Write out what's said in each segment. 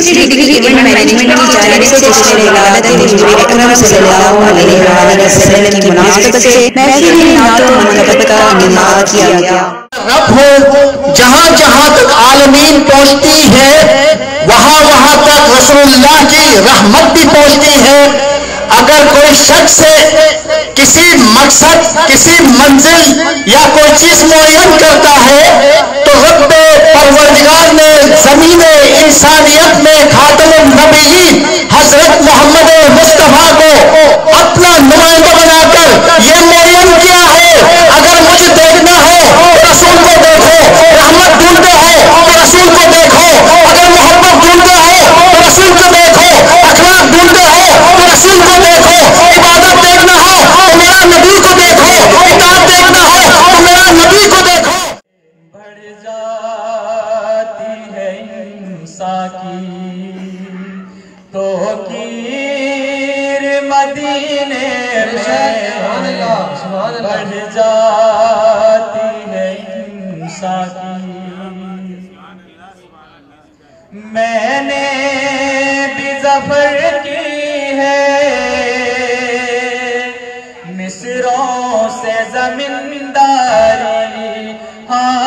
360 degree event management की जानिब से जश्न अकरम सल्लल्लाहु अलैहि वसल्लम की मुनासबत से महफिल नात व मनकबत का इनेकाद किया गया रब हो जहाँ जहाँ तक आलमीन पहुँचती है वहाँ वहाँ तक रसूलुल्लाह की रहमत भी पहुँचती है अगर कोई शख्स किसी मकसद किसी मंजिल या कोई चीज़ मुयन करता है। तो रब परवरदिगार ने ज़मीन इंसानियत में खातम नबी हज़रत मोहम्मद मुस्तफ़ा को अपना नुमाइंदा बनाकर ये मुयन किया है अगर मुझे देखना है तो रसूल को देखो रहमत ढूंढते हो तो रसूल को देखो अगर मोहब्बत ढूंढते हो तो रसूल को देखो अखलाक ढूंढते हो तो रसूल को देखो इबादत देखना हो तो मेरा नबी को देखो इताद देखना हो तो मेरा नबी को देखो बढ़ जाती है इंसा की तो कीर मदीने में बढ़ जाती है की। मैंने भी ज़फ़र की है मिसरों से जमींदारी। हाँ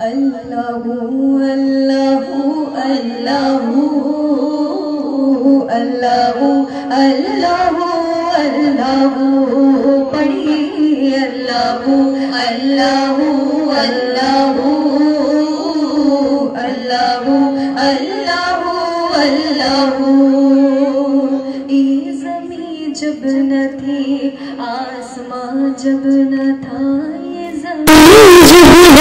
बेशक अल्लाहू अल्लाहू अल्लाहू अल्लाहू अल्लाहू अल्लाहू पढ़िए अल्लाहू अल्लाहू अल्लाहू अल्लाहू अल्लाहू अल्लाहू ये जमी जब न थी आसमां जब न था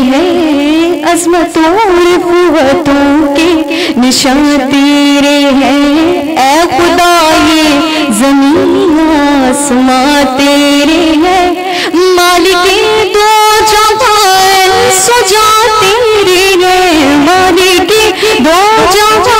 है। अजमतों, रिफवतों के निशान तेरे हैं। ए ज़मीन, आसमां तेरे हैं। मालिक दो जहान सजा तेरे हैं। मालिक दो जहान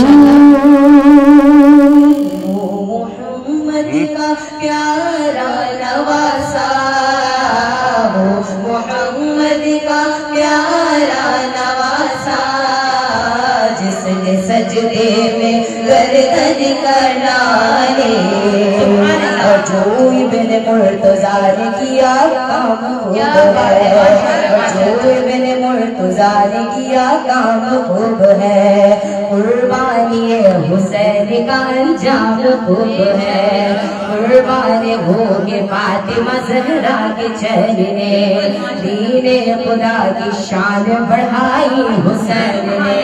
मोहम्मद खूब है। कुर्बानी हुसैन का अंजाम खूब है। कुर्बान हो के फातिमा जहरा के चलने दीने खुदा की शान बढ़ाई हुसैन ने।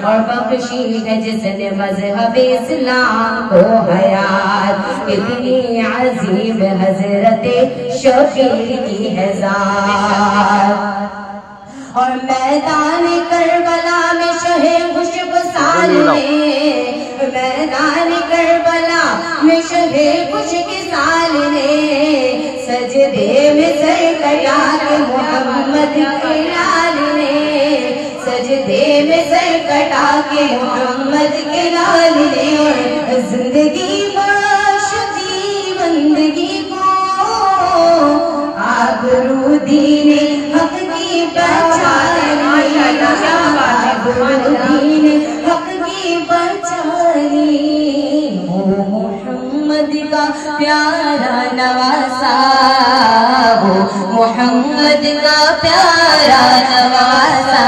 और बख्शी है जिसने मज़हब इस्लाम को हयात। कितनी अजीम हज़रत शफीर की है और मैदान करबला में शहे खुशब साल ने मैदान करबला में शहे खुश के साल ने सजदे में सर कटा के मोहम्मद के लाल ने सजदे में सर कटा के मोहम्मद के लाल ने और ज़िंदगी दी बंदगी को। आबरू दीने प्यारा नवासा वो मोहम्मद का प्यारा नवासा,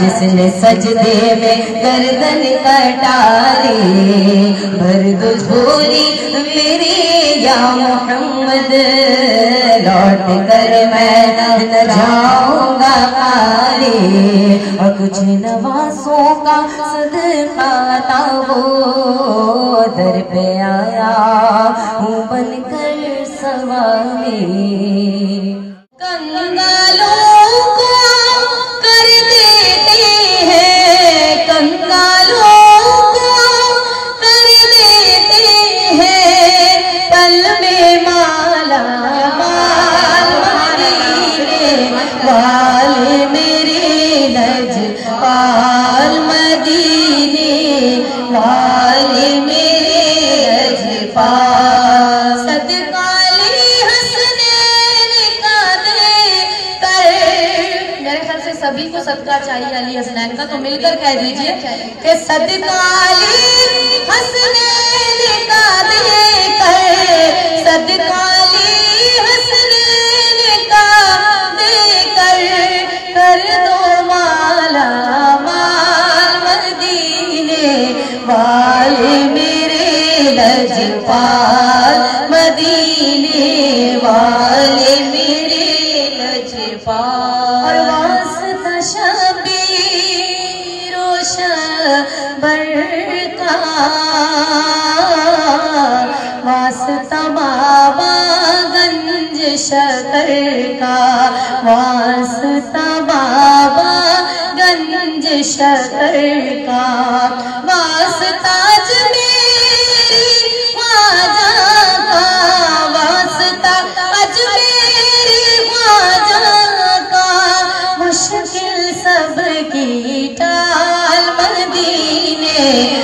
जिसने सजदे में गर्दन कटारी भर दो झोली मेरी या मोहम्मद। लौट कर मैं न जाऊँगा खाली और कुछ नवासों का सदका वो दर पे आया हूँ बनकर सवाली तो मिलकर कह दीजिए कि सदकाली हसनैन का दे कर सदकाली हसनैन का दे कर कर दो माला, माल मदीने वाले मेरे लजपाल। मदीने वाले मेरे लजपाल। वास्ता बाबा गंज शकर का वास्ता बाबा गंज शकर का। वास्ता अजमेरी ख्वाजा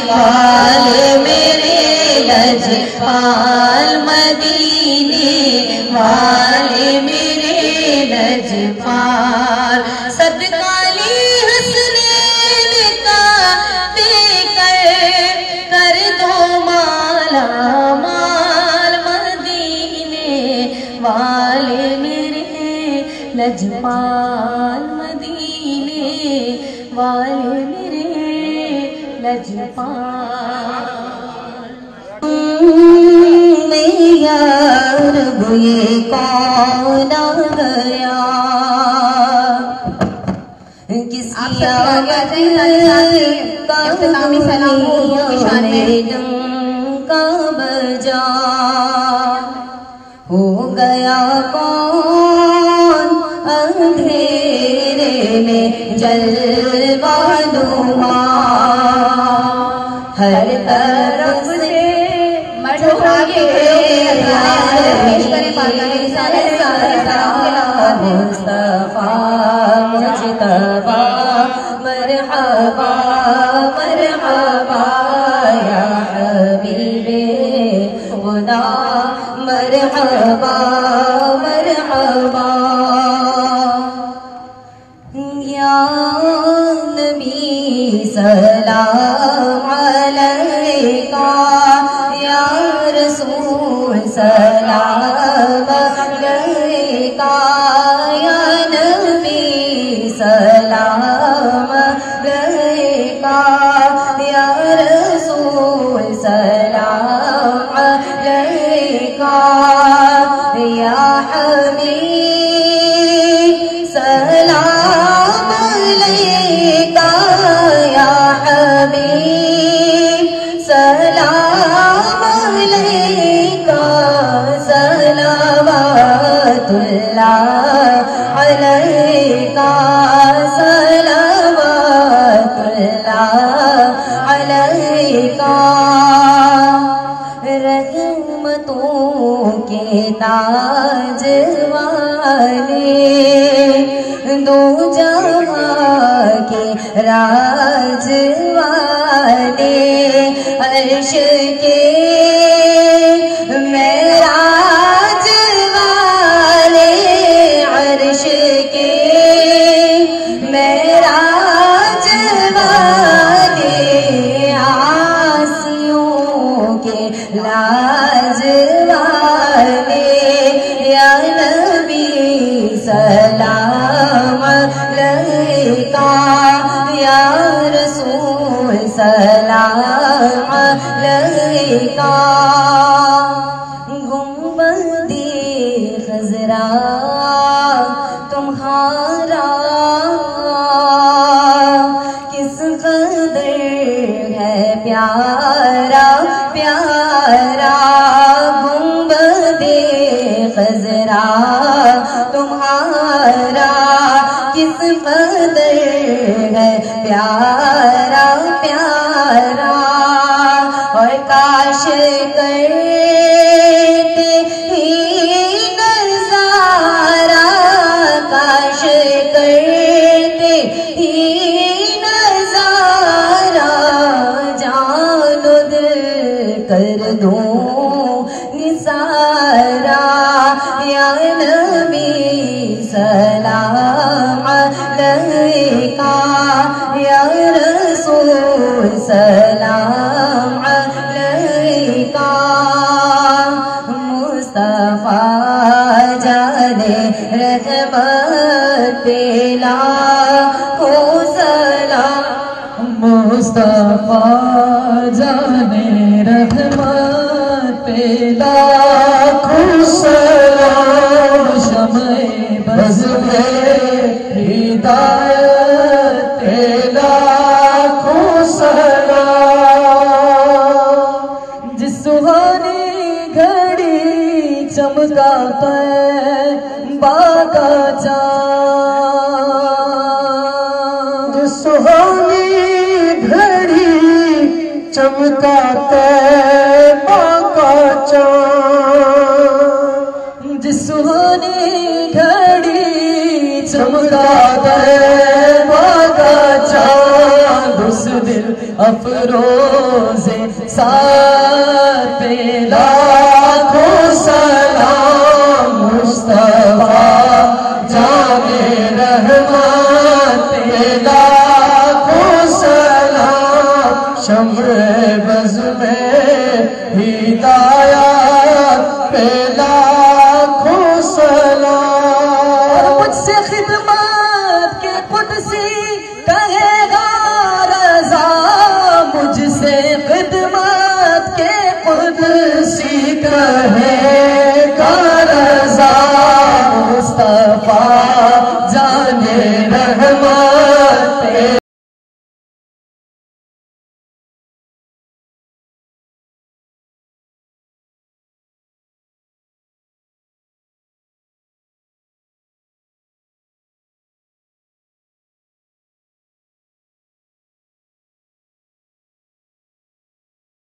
वाले मेरे लजपाल मदीने वाले मेरे लजपाल सदकाली हसनैन का देकर कर दो माला, माल मदीने वाले मेरे लजपाल मदीने वाले मेरे लजपाल यार ये कौन गया? किसी की का बजा। हो गया कौन अंधेरे में जलवा नुमा हर तरफ़ से आपके घरों में पेश करें बारगाह में रिसालत सारे सलाम के लम्हात हैं मुस्तफ़ा मुजतबा मरहबा मरहबा या हबीबे खुदा मरहबा मरहबा। या नबी सलाम सलाम अलैका या नबी सलाम अलैका या रसूल सलाम अलैका या हबीब सलावतुल्लाह अलैका सलावतुल्लाह अलैका। रहमतों के ताज वाले दो जहाँ के राज वाले अर्श के मेराज के लाजवाने या नबी सलाम अलैका। या रसूल सलाम अलैका। कदर है प्यारा प्यारा गुम्बदे खजरा तुम्हारा किस कदर है प्यारा प्यारा। निसारा या नबी सलाम अलैका या रसूल मुस्तफ़ा जाने रहमत पेला मुस्तफ़ा जाने रहमत घड़ी चमका कर बाका चाँद। अफरोजे मुझसे